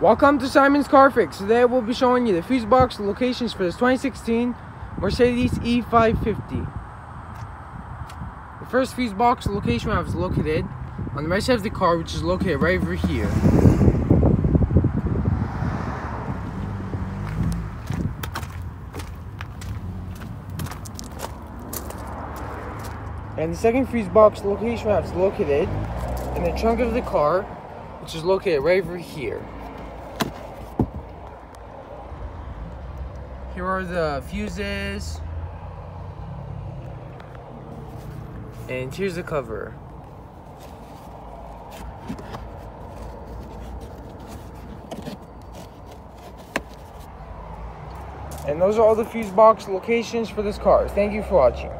Welcome to Simon's Car Fix. Today we'll be showing you the fuse box locations for this 2016 Mercedes E550. The first fuse box location we have is located on the right side of the car, which is located right over here. And the second fuse box location we have is located in the trunk of the car, which is located right over here. Here are the fuses. And here's the cover. And those are all the fuse box locations for this car. Thank you for watching.